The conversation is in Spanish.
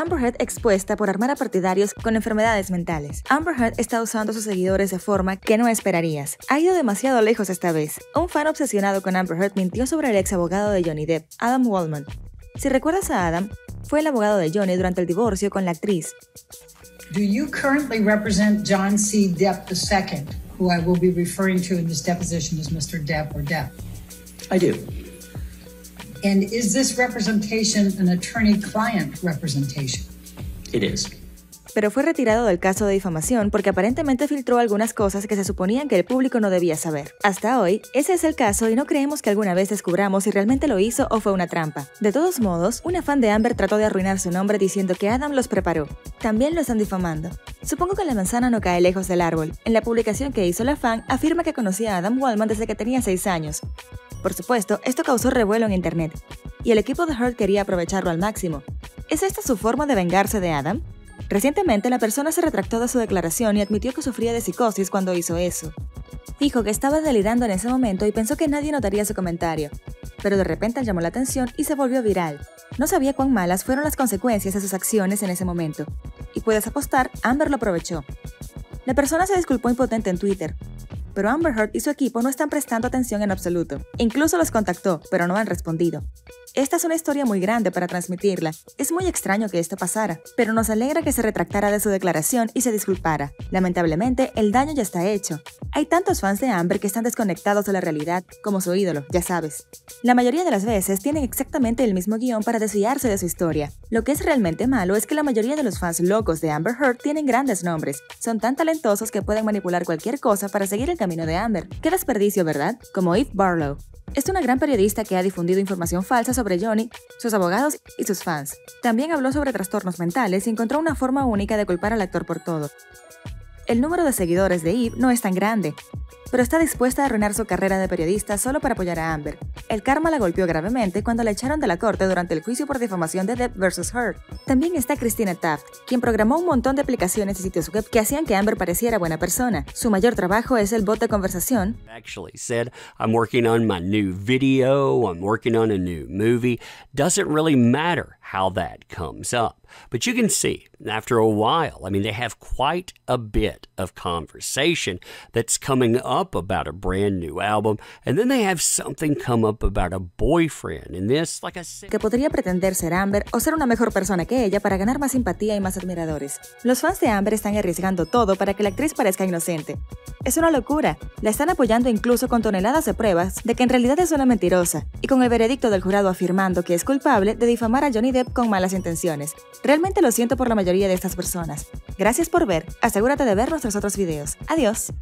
Amber Heard expuesta por armar a partidarios con enfermedades mentales. Amber Heard está usando a sus seguidores de forma que no esperarías. Ha ido demasiado lejos esta vez. Un fan obsesionado con Amber Heard mintió sobre el ex abogado de Johnny Depp, Adam Wallman. Si recuerdas a Adam, fue el abogado de Johnny durante el divorcio con la actriz. Do you currently represent John C. Depp II, who I will be referring to in this deposition as Mr. Depp or Depp? I do. And is this representation an attorney client representation? It is. Pero fue retirado del caso de difamación porque aparentemente filtró algunas cosas que se suponían que el público no debía saber. Hasta hoy, ese es el caso y no creemos que alguna vez descubramos si realmente lo hizo o fue una trampa. De todos modos, una fan de Amber trató de arruinar su nombre diciendo que Adam los preparó. También lo están difamando. Supongo que la manzana no cae lejos del árbol. En la publicación que hizo la fan, afirma que conocía a Adam Wallman desde que tenía 6 años. Por supuesto, esto causó revuelo en Internet, y el equipo de Hurt quería aprovecharlo al máximo. ¿Es esta su forma de vengarse de Adam? Recientemente, la persona se retractó de su declaración y admitió que sufría de psicosis cuando hizo eso. Dijo que estaba delirando en ese momento y pensó que nadie notaría su comentario, pero de repente llamó la atención y se volvió viral. No sabía cuán malas fueron las consecuencias de sus acciones en ese momento, y puedes apostar, Amber lo aprovechó. La persona se disculpó impotente en Twitter, pero Amber Heard y su equipo no están prestando atención en absoluto. Incluso los contactó, pero no han respondido. Esta es una historia muy grande para transmitirla. Es muy extraño que esto pasara, pero nos alegra que se retractara de su declaración y se disculpara. Lamentablemente, el daño ya está hecho. Hay tantos fans de Amber que están desconectados de la realidad, como su ídolo, ya sabes. La mayoría de las veces tienen exactamente el mismo guion para desviarse de su historia. Lo que es realmente malo es que la mayoría de los fans locos de Amber Heard tienen grandes nombres. Son tan talentosos que pueden manipular cualquier cosa para seguir el camino de Amber. Qué desperdicio, ¿verdad? Como Eve Barlow. Es una gran periodista que ha difundido información falsa sobre Johnny, sus abogados y sus fans. También habló sobre trastornos mentales y encontró una forma única de culpar al actor por todo. El número de seguidores de Eve no es tan grande, pero está dispuesta a arruinar su carrera de periodista solo para apoyar a Amber. El karma la golpeó gravemente cuando la echaron de la corte durante el juicio por difamación de Depp vs. Heard. También está Christina Taft, quien programó un montón de aplicaciones y sitios web que hacían que Amber pareciera buena persona. Su mayor trabajo es el bot de conversación. But you can see after a while, I mean, they have quite a bit of conversation that's coming up about a brand new album, and then they have something come up about a boyfriend. And this, like I said, que podría pretender ser Amber o ser una mejor persona que ella para ganar más simpatía y más admiradores. Los fans de Amber están arriesgando todo para que la actriz parezca inocente. Es una locura. La están apoyando incluso con toneladas de pruebas de que en realidad es una mentirosa, y con el veredicto del jurado afirmando que es culpable de difamar a Johnny Depp con malas intenciones. Realmente lo siento por la mayoría de estas personas. Gracias por ver, asegúrate de ver nuestros otros videos. Adiós.